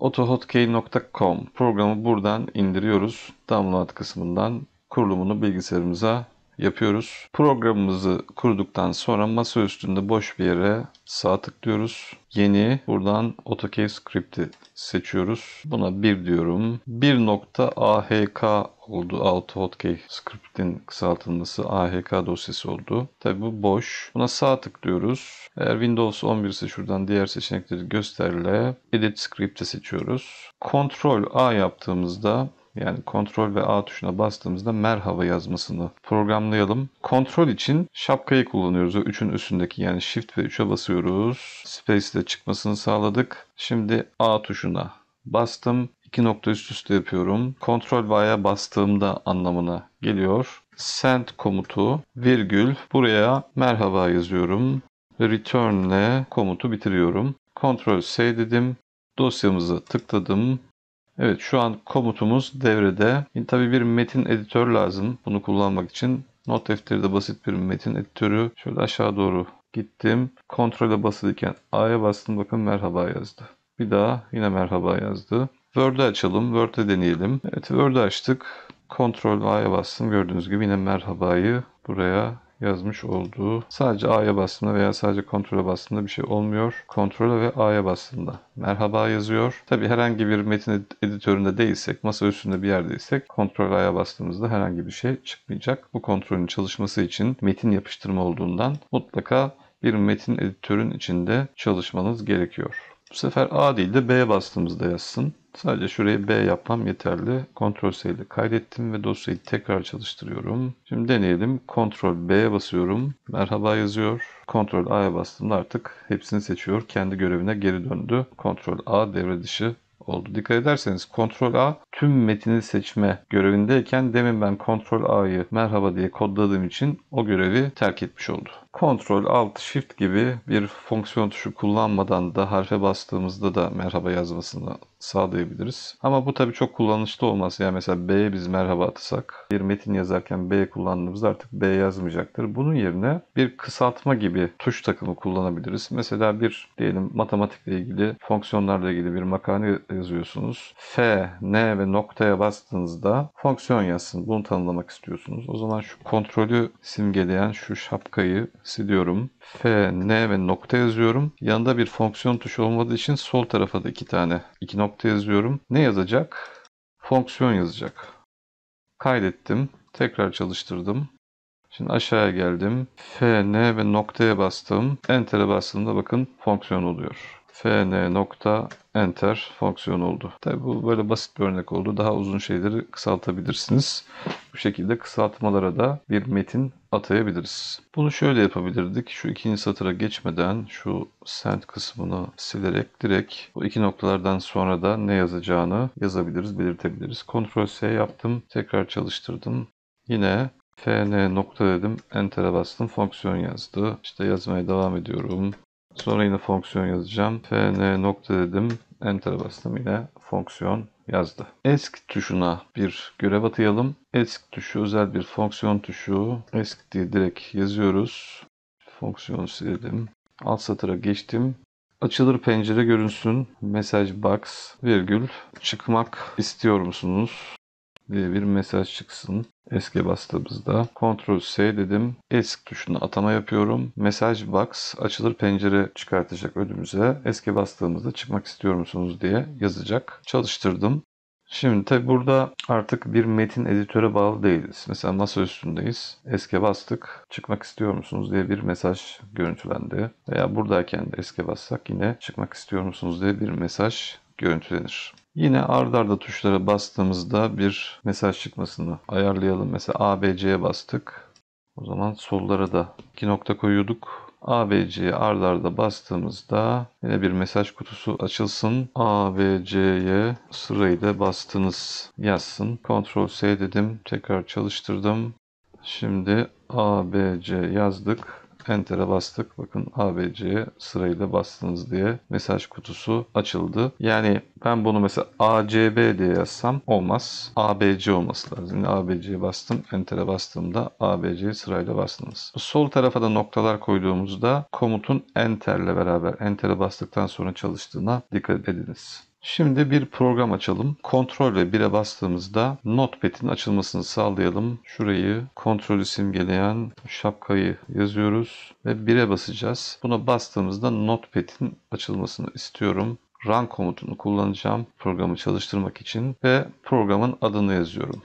autohotkey.com programı buradan indiriyoruz. Download kısmından kurulumunu bilgisayarımıza yapıyoruz. Programımızı kurduktan sonra masa üstünde boş bir yere sağ tıklıyoruz. Yeni buradan AutoCAD script'i seçiyoruz. Buna 1 diyorum. 1.ahk oldu. AutoCAD script'in kısaltılması ahk dosyası oldu. Tabi bu boş. Buna sağ tıklıyoruz. Eğer Windows 11 ise şuradan diğer seçenekleri gösterle Edit Script'i seçiyoruz. Ctrl A yaptığımızda yani kontrol ve A tuşuna bastığımızda merhaba yazmasını programlayalım. Kontrol için şapkayı kullanıyoruz. O 3'ün üstündeki yani Shift ve 3'e basıyoruz. Space ile çıkmasını sağladık. Şimdi A tuşuna bastım. İki nokta üst üste yapıyorum. Ve A'ya bastığımda anlamına geliyor. Send komutu virgül buraya merhaba yazıyorum. Return ile komutu bitiriyorum. Kontrol S dedim. Dosyamızı tıkladım. Evet şu an komutumuz devrede. Şimdi tabii bir metin editör lazım bunu kullanmak için. Not defteri de basit bir metin editörü. Şöyle aşağı doğru gittim. Kontrole basılıyken A'ya bastım. Bakın merhaba yazdı. Bir daha yine merhaba yazdı. Word'ü açalım. Word'e deneyelim. Evet Word'ü açtık. Kontrol A'ya bastım. Gördüğünüz gibi yine merhabayı buraya yazmış olduğu sadece A'ya bastığında veya sadece kontrole bastığında bir şey olmuyor. Kontrole ve A'ya bastığında merhaba yazıyor. Tabi herhangi bir metin editöründe değilsek, masa üstünde bir yerdeysek kontrol A'ya bastığımızda herhangi bir şey çıkmayacak. Bu kontrolün çalışması için metin yapıştırma olduğundan mutlaka bir metin editörün içinde çalışmanız gerekiyor. Bu sefer A değil de B'ye bastığımızda yazsın. Sadece şurayı B yapmam yeterli. Ctrl C ile kaydettim ve dosyayı tekrar çalıştırıyorum. Şimdi deneyelim. Ctrl B'ye basıyorum. Merhaba yazıyor. Ctrl A'ya bastığımda artık hepsini seçiyor. Kendi görevine geri döndü. Ctrl A devre dışı oldu. Dikkat ederseniz Ctrl A tüm metini seçme görevindeyken demin ben Ctrl A'yı merhaba diye kodladığım için o görevi terk etmiş oldu. Ctrl Alt Shift gibi bir fonksiyon tuşu kullanmadan da harfe bastığımızda da merhaba yazmasını sağlayabiliriz. Ama bu tabii çok kullanışlı olmaz. Yani mesela B'ye biz merhaba atsak bir metin yazarken B kullandığımızda artık B yazmayacaktır. Bunun yerine bir kısaltma gibi tuş takımı kullanabiliriz. Mesela bir diyelim matematikle ilgili fonksiyonlarla ilgili bir makale yazıyorsunuz. F, N ve noktaya bastığınızda fonksiyon yazsın. Bunu tanımlamak istiyorsunuz. O zaman şu kontrolü simgeleyen şu şapkayı siliyorum. F, N ve nokta yazıyorum. Yanında bir fonksiyon tuşu olmadığı için sol tarafa da iki tane iki nokta yazıyorum. Ne yazacak? Fonksiyon yazacak. Kaydettim. Tekrar çalıştırdım. Şimdi aşağıya geldim. F, N ve noktaya bastım. Enter'e bastığımda bakın fonksiyon oluyor. F, nokta enter fonksiyon oldu. Tabi bu böyle basit bir örnek oldu. Daha uzun şeyleri kısaltabilirsiniz. Bu şekilde kısaltmalara da bir metin atayabiliriz. Bunu şöyle yapabilirdik. Şu ikinci satıra geçmeden şu send kısmını silerek direkt bu iki noktalardan sonra da ne yazacağını yazabiliriz, belirtebiliriz. Ctrl S yaptım. Tekrar çalıştırdım. Yine fn nokta dedim. Enter'e bastım. Fonksiyon yazdı. İşte yazmaya devam ediyorum. Sonra yine fonksiyon yazacağım. fn nokta dedim. Enter'a bastım yine fonksiyon yazdı. ESC tuşuna bir görev atayalım. ESC tuşu özel bir fonksiyon tuşu. ESC diye direkt yazıyoruz. Fonksiyonu silelim. Alt satıra geçtim. Açılır pencere görünsün. Message box virgül çıkmak istiyor musunuz? Diye bir mesaj çıksın. Eske bastığımızda Ctrl S dedim. Esk tuşuna atama yapıyorum. Mesaj box açılır pencere çıkartacak önümüze. Eske bastığımızda çıkmak istiyor musunuz diye yazacak. Çalıştırdım. Şimdi tabi burada artık bir metin editöre bağlı değiliz. Mesela masa üstündeyiz. Eske bastık. Çıkmak istiyor musunuz diye bir mesaj görüntülendi. Veya buradayken de eske bassak yine çıkmak istiyor musunuz diye bir mesaj görüntülenir. Yine ard arda tuşlara bastığımızda bir mesaj çıkmasını ayarlayalım. Mesela ABC'ye bastık. O zaman sollara da iki nokta koyuyorduk. ABC'ye ard arda bastığımızda yine bir mesaj kutusu açılsın. ABC'ye sırayla bastınız yazsın. Ctrl S dedim. Tekrar çalıştırdım. Şimdi ABC yazdık. Enter'e bastık. Bakın ABC'ye sırayla bastınız diye mesaj kutusu açıldı. Yani ben bunu mesela ACB diye yazsam olmaz. ABC olması lazım. Yani ABC'ye bastım. Enter'e bastığımda ABC'yi sırayla bastınız. Sol tarafa da noktalar koyduğumuzda komutun Enter'le beraber Enter'e bastıktan sonra çalıştığına dikkat ediniz. Şimdi bir program açalım. Kontrol ve 1'e bastığımızda Notepad'in açılmasını sağlayalım. Şurayı kontrolü simgeleyen şapkayı yazıyoruz ve 1'e basacağız. Buna bastığımızda Notepad'in açılmasını istiyorum. Run komutunu kullanacağım programı çalıştırmak için ve programın adını yazıyorum.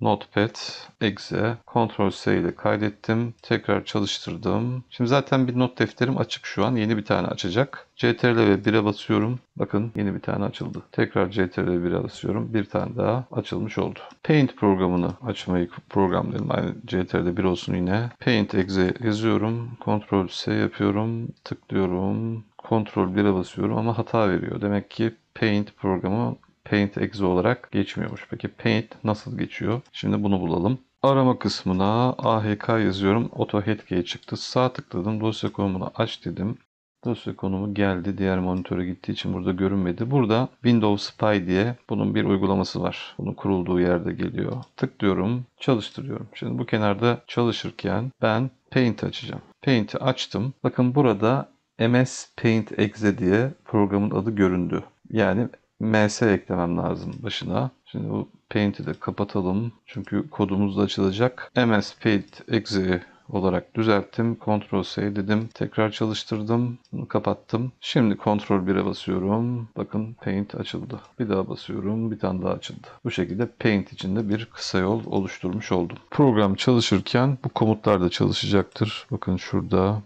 Notepad, exe, Ctrl S ile kaydettim. Tekrar çalıştırdım. Şimdi zaten bir not defterim açık şu an. Yeni bir tane açacak. CTRL ve 1'e basıyorum. Bakın yeni bir tane açıldı. Tekrar CTRL ve 1'e basıyorum. Bir tane daha açılmış oldu. Paint programını açmayı programlayalım. Aynı CTRL 1 olsun yine. Paint exe yazıyorum. Ctrl S yapıyorum. Tıklıyorum. Ctrl 1'e basıyorum ama hata veriyor. Demek ki Paint programı Paint exe olarak geçmiyormuş. Peki Paint nasıl geçiyor? Şimdi bunu bulalım. Arama kısmına AHK yazıyorum. AutoHeadKey çıktı. Sağ tıkladım. Dosya konumunu aç dedim. Dosya konumu geldi. Diğer monitöre gittiği için burada görünmedi. Burada Windows Spy diye bunun bir uygulaması var. Bunun kurulduğu yerde geliyor. Tıklıyorum. Çalıştırıyorum. Şimdi bu kenarda çalışırken ben Paint açacağım. Paint'i açtım. Bakın burada MS Paint Exe diye programın adı göründü. Yani ms eklemem lazım başına. Şimdi bu paint'i de kapatalım. Çünkü kodumuz da açılacak. ms paint exe olarak düzelttim. Ctrl S dedim. Tekrar çalıştırdım. Bunu kapattım. Şimdi Ctrl 1'e basıyorum. Bakın Paint açıldı. Bir daha basıyorum. Bir tane daha açıldı. Bu şekilde Paint içinde bir kısa yol oluşturmuş oldum. Program çalışırken bu komutlar da çalışacaktır. Bakın şurada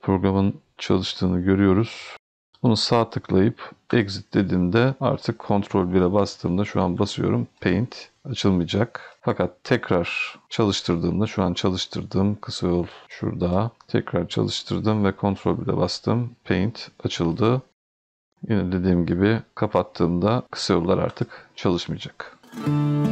programın çalıştığını görüyoruz. Bunu sağ tıklayıp exit dediğimde artık kontrol 1'e bastığımda şu an basıyorum. Paint açılmayacak. Fakat tekrar çalıştırdığımda şu an çalıştırdığım kısa yol şurada. Tekrar çalıştırdım ve kontrol 1'e bastım. Paint açıldı. Yine dediğim gibi kapattığımda kısa yollar artık çalışmayacak. Müzik